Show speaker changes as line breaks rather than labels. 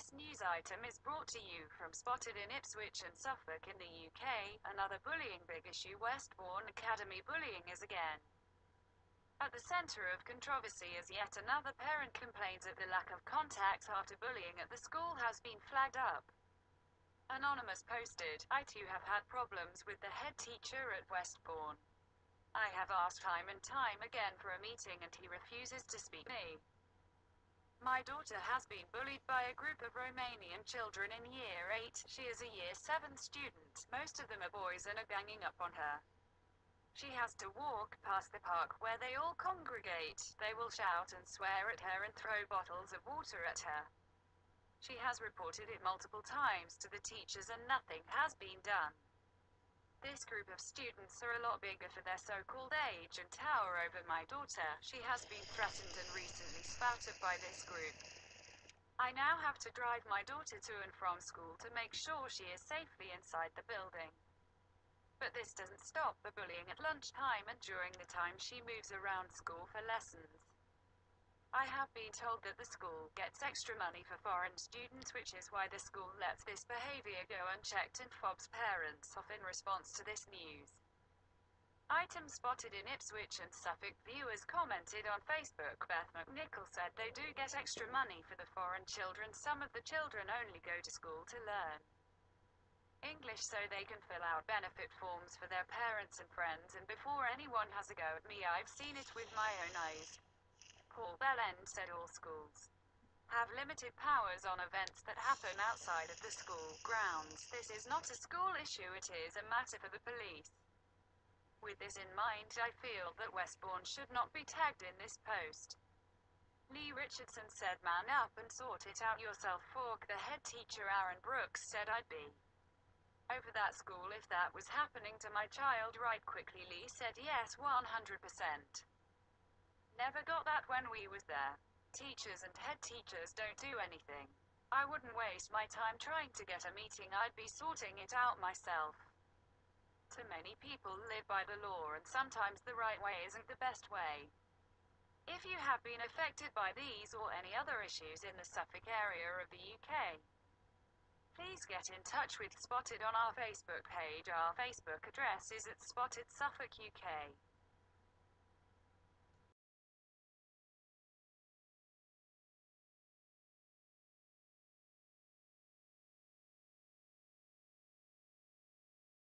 This news item is brought to you from Spotted in Ipswich and Suffolk in the UK. Another bullying big issue Westbourne Academy bullying is again at the centre of controversy as yet another parent complains of the lack of contact after bullying at the school has been flagged up. Anonymous posted, I too have had problems with the head teacher at Westbourne. I have asked time and time again for a meeting and he refuses to speak to me. My daughter has been bullied by a group of Romanian children in year 8. She is a year 7 student. Most of them are boys and are ganging up on her. She has to walk past the park where they all congregate. They will shout and swear at her and throw bottles of water at her. She has reported it multiple times to the teachers and nothing has been done. This group of students are a lot bigger for their so-called age and tower over my daughter. She has been threatened and recently spouted by this group. I now have to drive my daughter to and from school to make sure she is safely inside the building. But this doesn't stop the bullying at lunchtime and during the time she moves around school for lessons. I have been told that the school gets extra money for foreign students which is why the school lets this behavior go unchecked and fobs parents off in response to this news. Item spotted in Ipswich and Suffolk viewers commented on Facebook. Beth McNichol said they do get extra money for the foreign children. Some of the children only go to school to learn English so they can fill out benefit forms for their parents and friends and before anyone has a go at me I've seen it with my own eyes. Bellend said all schools have limited powers on events that happen outside of the school grounds. This is not a school issue, it is a matter for the police. With this in mind, I feel that Westbourne should not be tagged in this post. Lee Richardson said man up and sort it out yourself fork the head teacher Aaron Brooks said I'd be over that school if that was happening to my child right quickly Lee said yes 100%. Never got that when we was there. Teachers and head teachers don't do anything. I wouldn't waste my time trying to get a meeting, I'd be sorting it out myself. Too many people live by the law and sometimes the right way isn't the best way. If you have been affected by these or any other issues in the Suffolk area of the UK, please get in touch with Spotted on our Facebook page. Our Facebook address is at Spotted Suffolk UK.